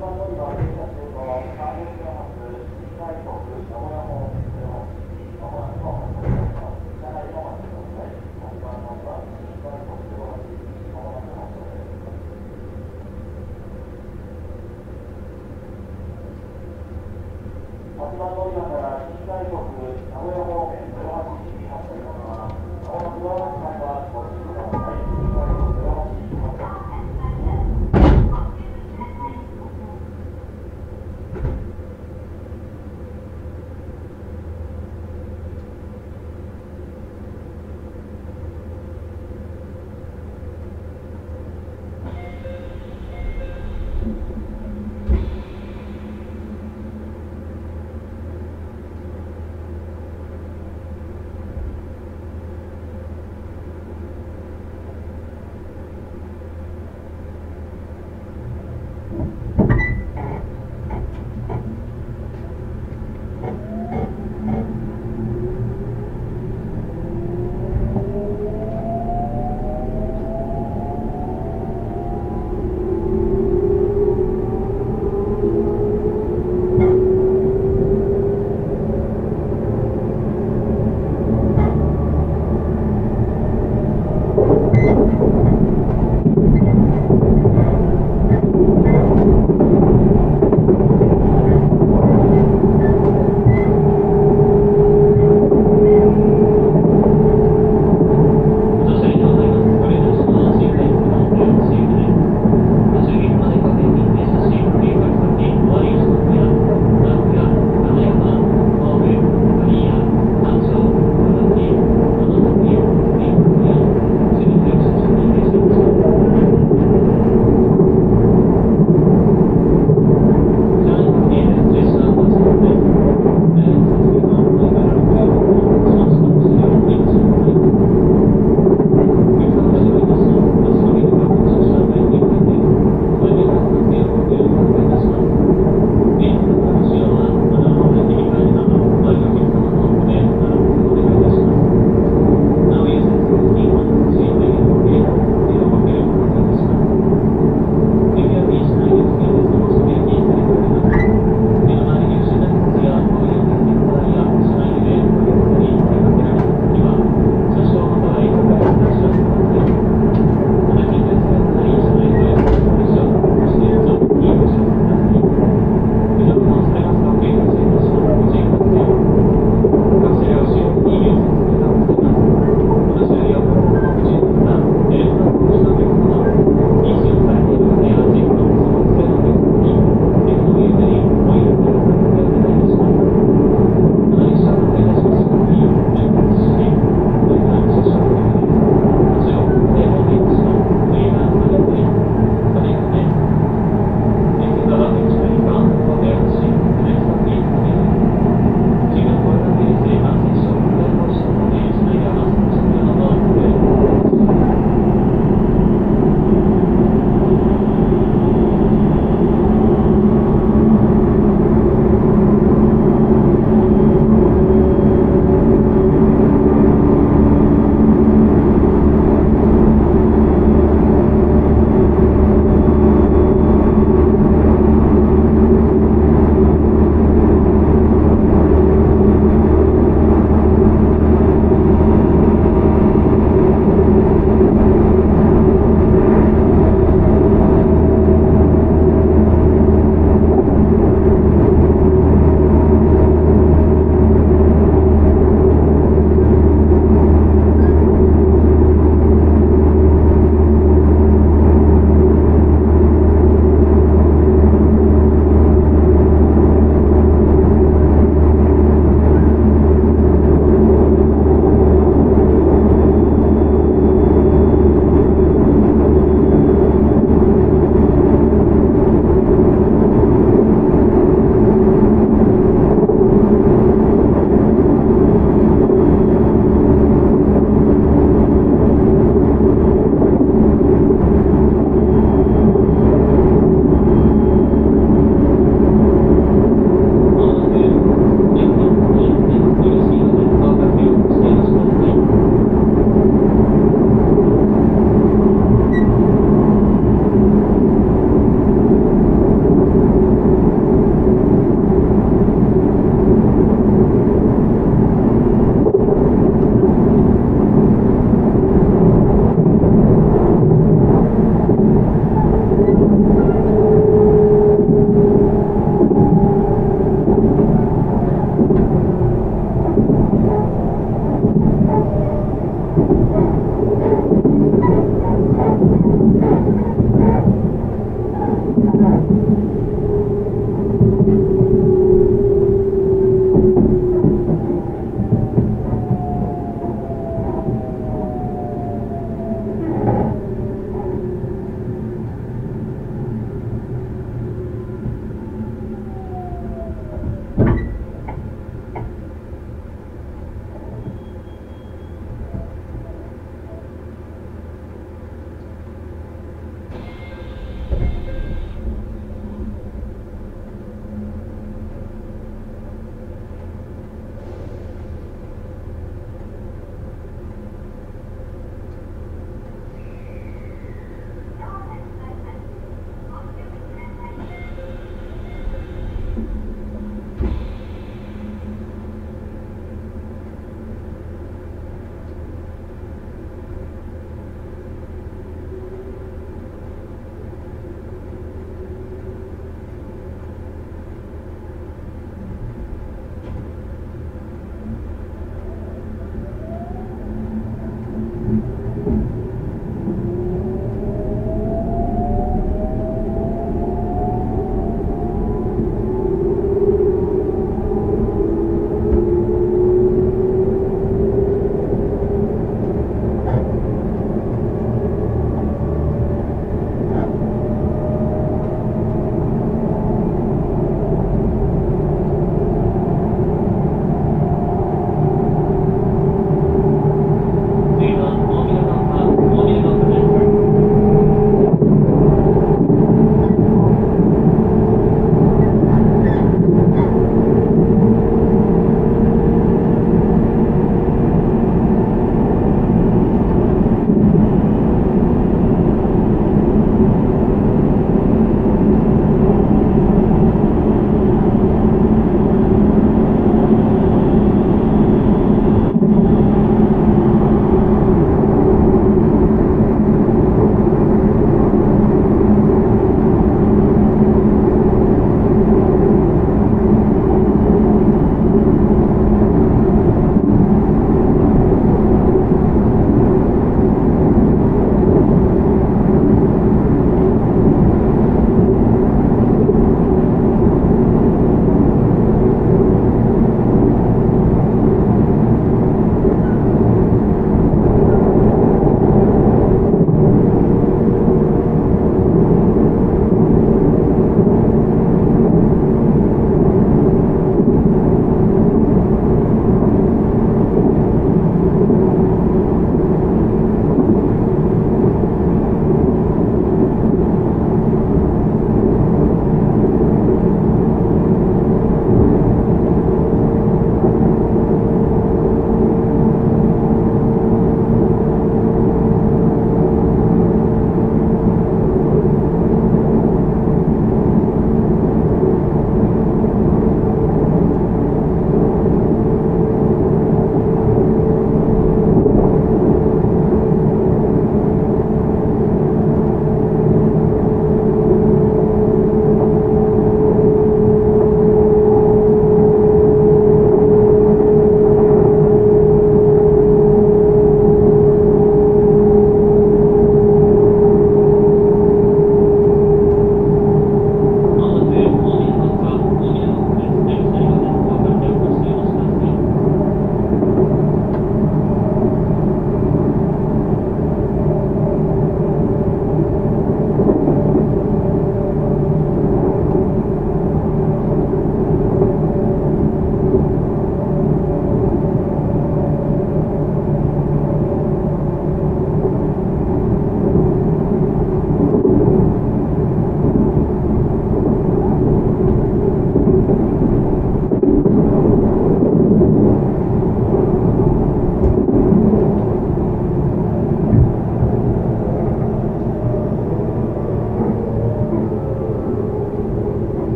本の日本の日本の日本の日本の日本の日本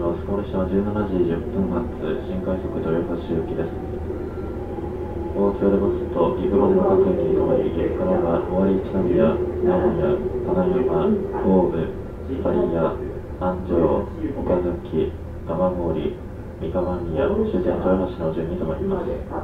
します。この列車は17時10分発、新快速豊橋行きです。大津を出ますと、岐阜までの各駅に停まり、岐阜からは尾張一宮、名古屋、金山、神戸、刈谷、安城、岡崎、蒲郡、三河宮、終点豊橋の順に停まります。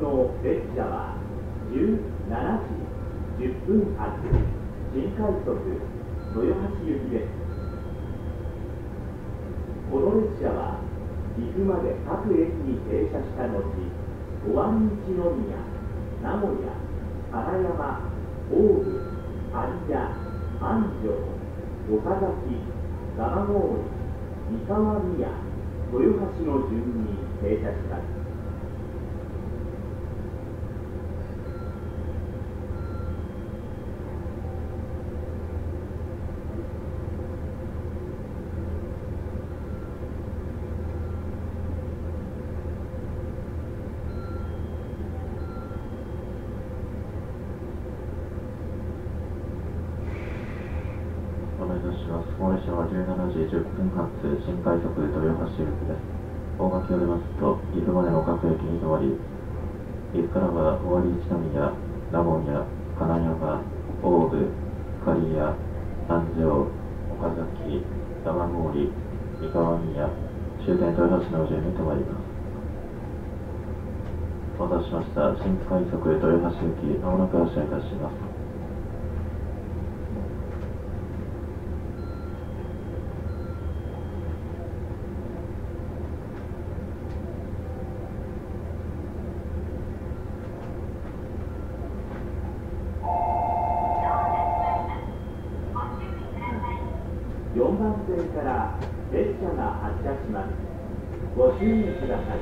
no 新快速豊橋行きです。大垣を出ますと、岐阜までの各駅に停まり、岐阜からは尾張一宮、ラモンや金山、大府、刈谷、安城、岡崎、山郡、三河宮、終点豊橋の順に停まります。お待たせしました。新快速豊橋行き、まもなく発車いたします。4番線から列車が発車しますご注意くださ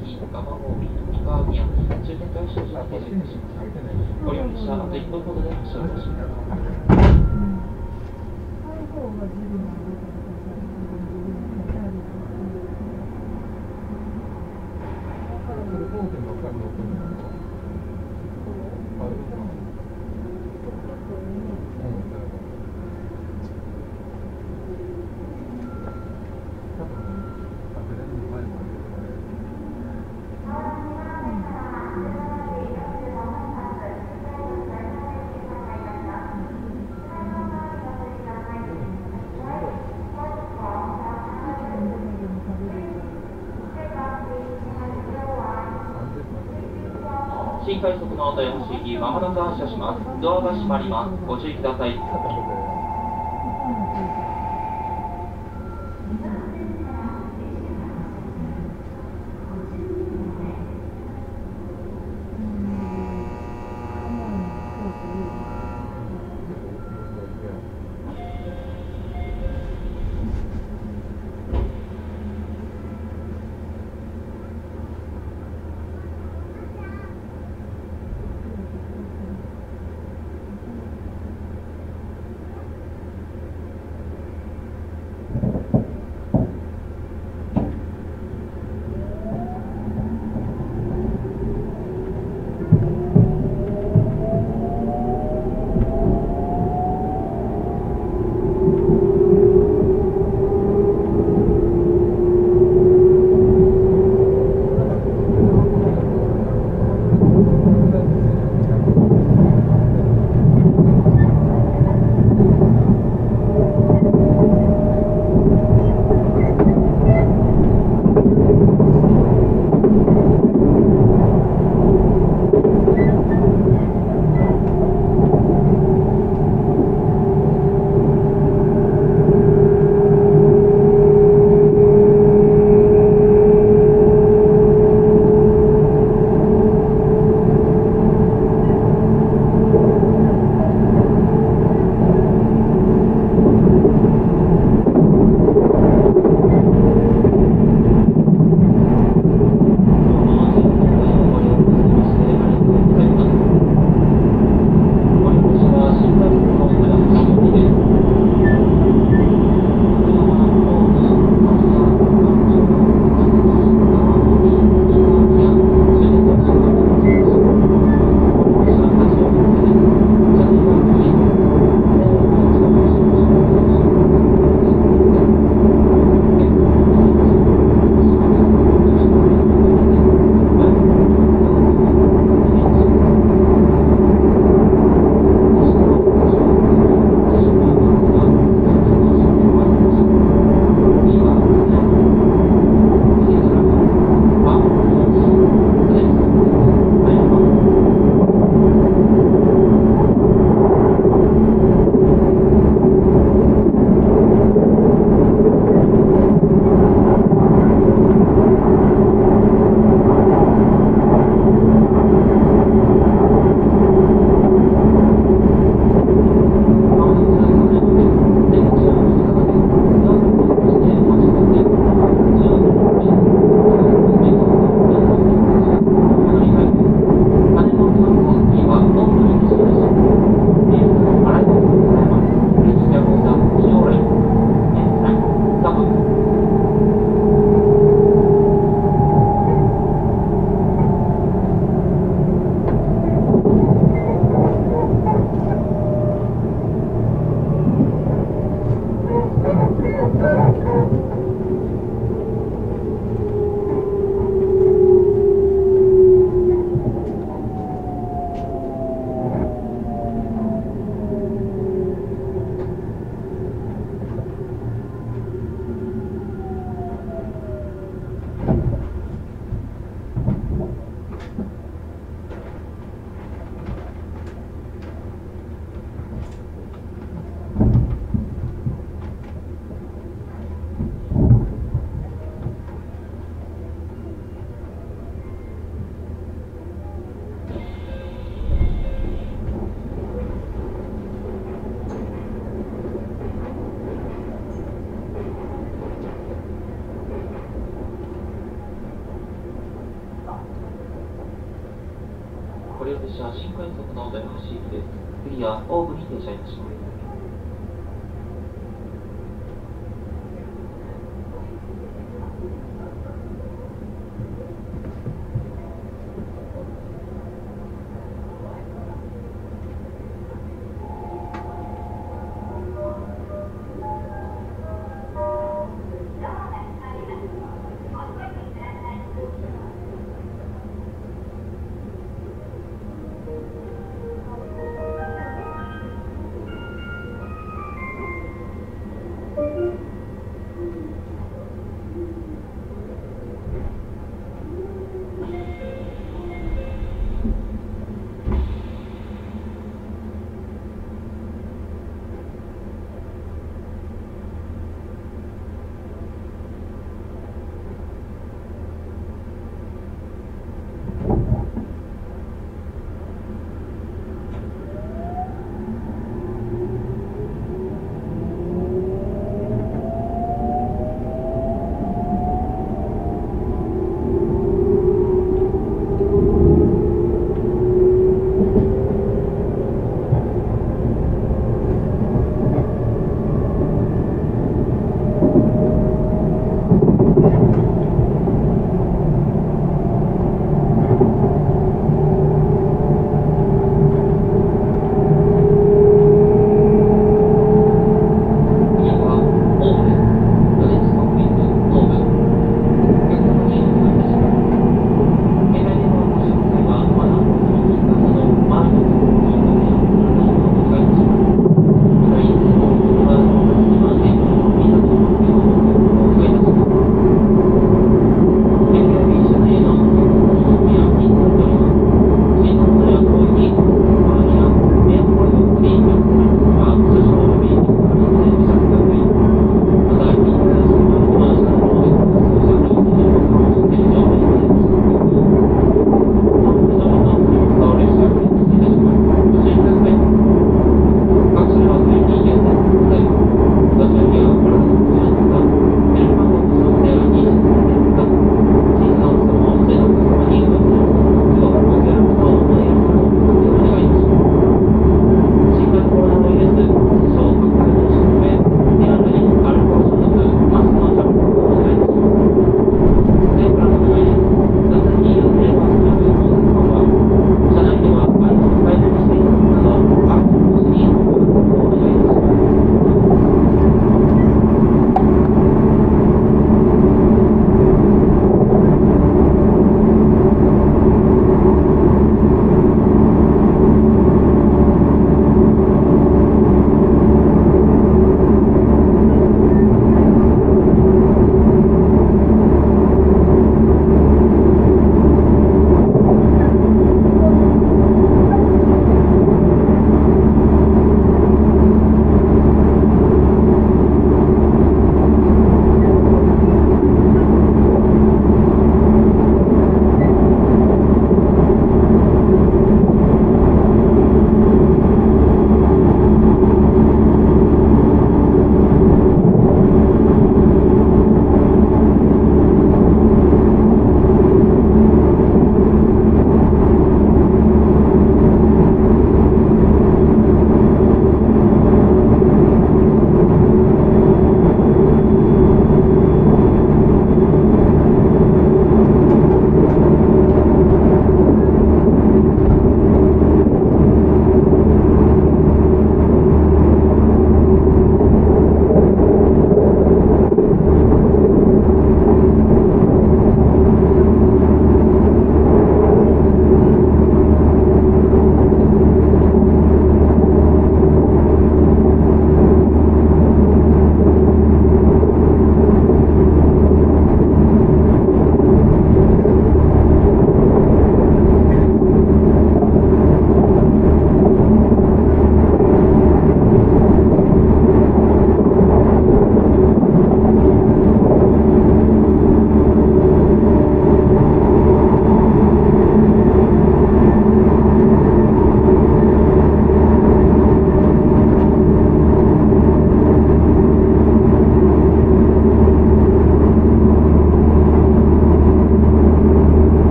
岡崎、蒲生、三河宮終点開始時に停車いたしますご利用列車あと1分ほどで発車いたします新快速の豊橋駅まもなく発車します。ドアが閉まります。ご注意ください「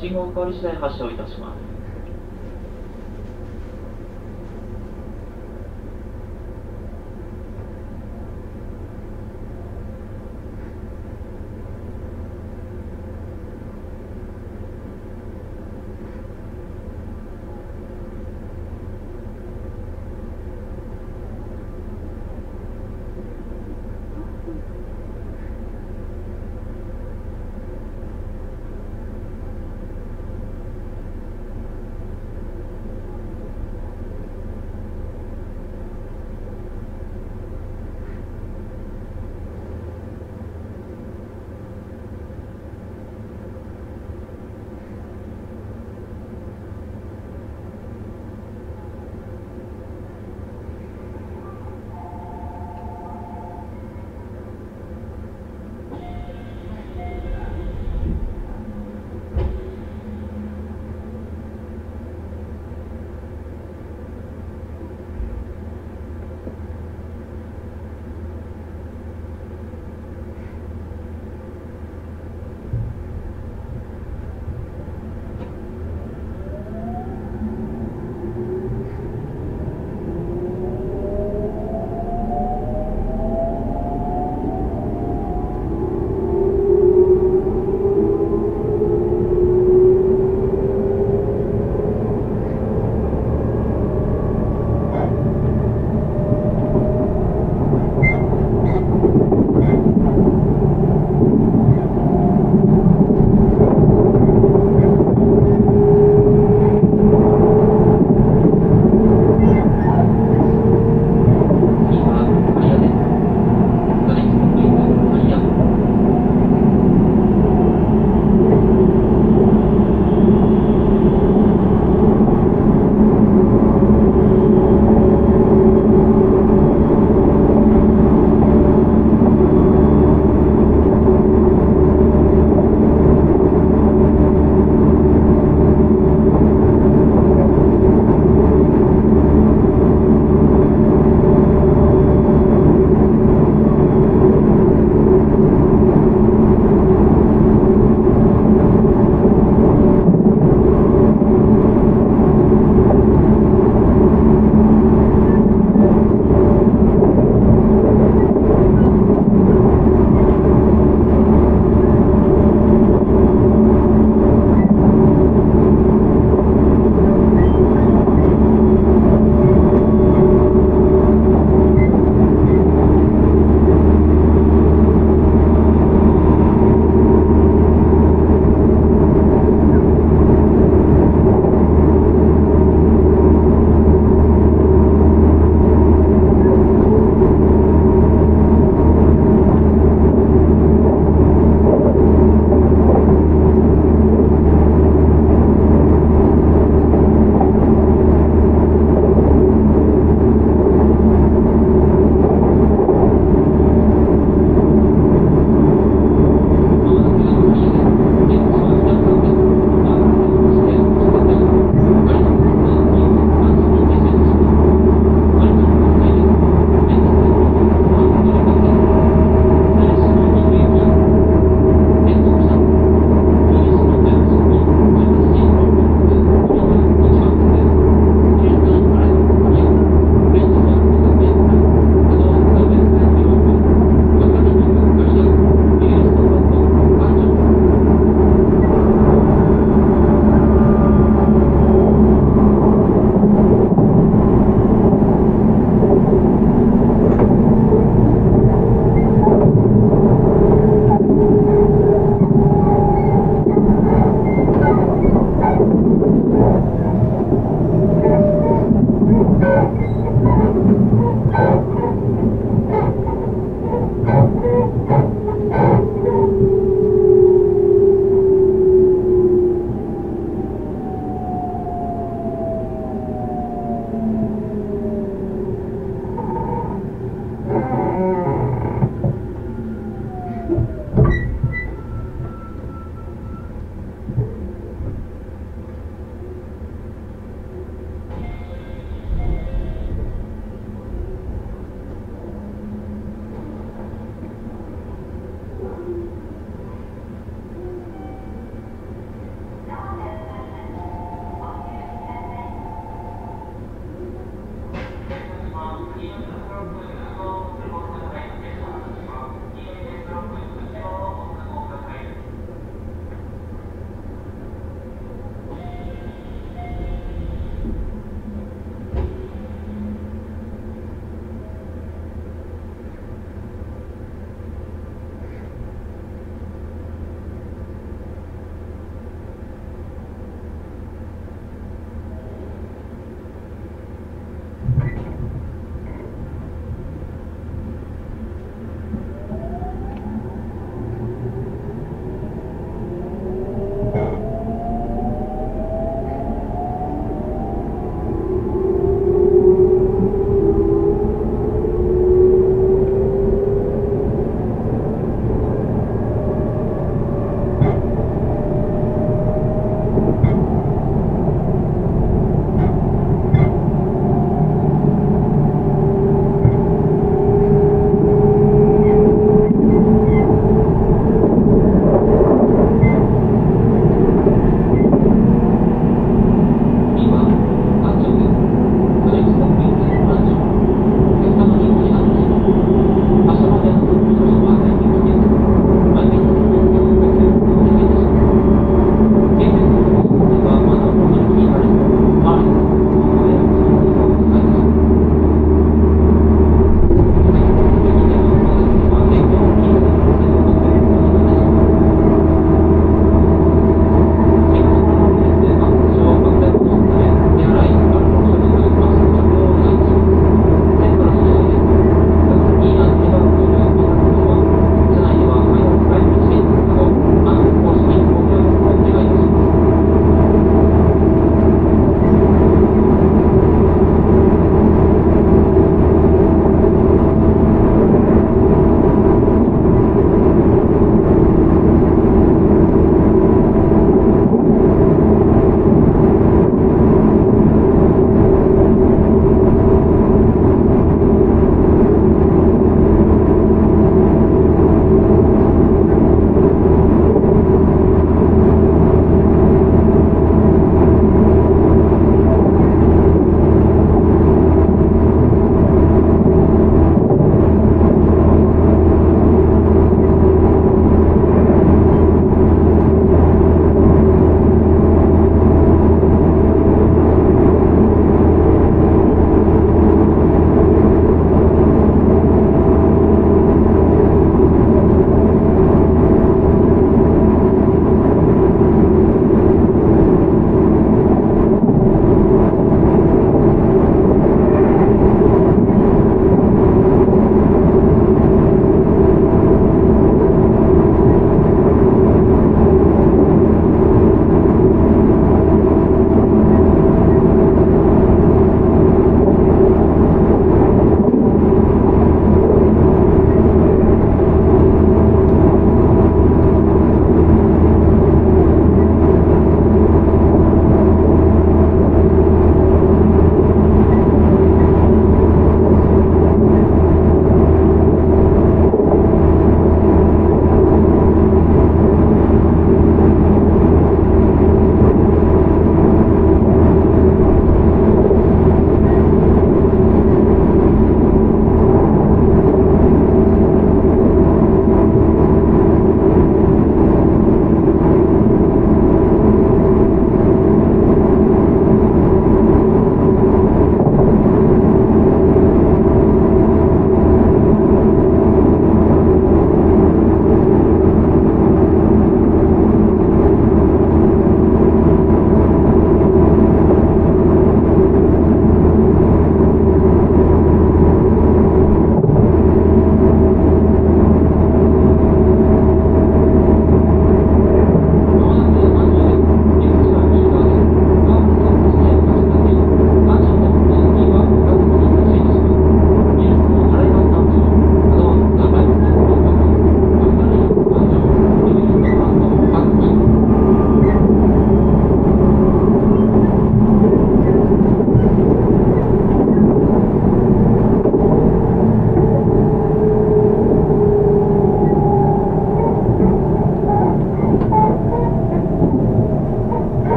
信号変わり次第発車をいたします。